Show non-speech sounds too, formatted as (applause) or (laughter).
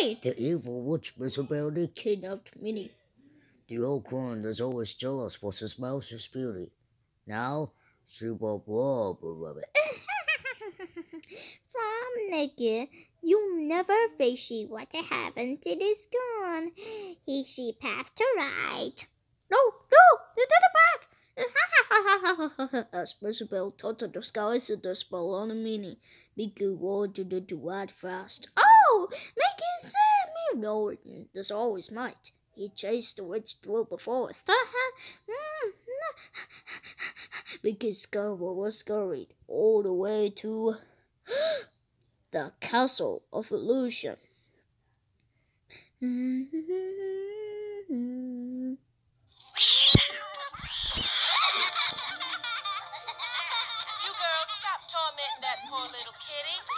Wait! The evil witch Mizrabel kidnapped Minnie. The old crone that's always jealous was his mouse's beauty. Now, she will blah blah blah. From Nicky, you never fishy what happened to this gone. He she path to right. No, no, you did it back. (laughs) As Mizrabel thought the skies the spell on Minnie, Mickey wanted to do it fast. Oh, no! Make it serve me! No, there's always might. He chased the witch through the forest. Uh-huh. Mm-hmm. because Skirbo was scurried all the way to (gasps) the castle of illusion. (laughs) You girls, stop tormenting that poor little kitty.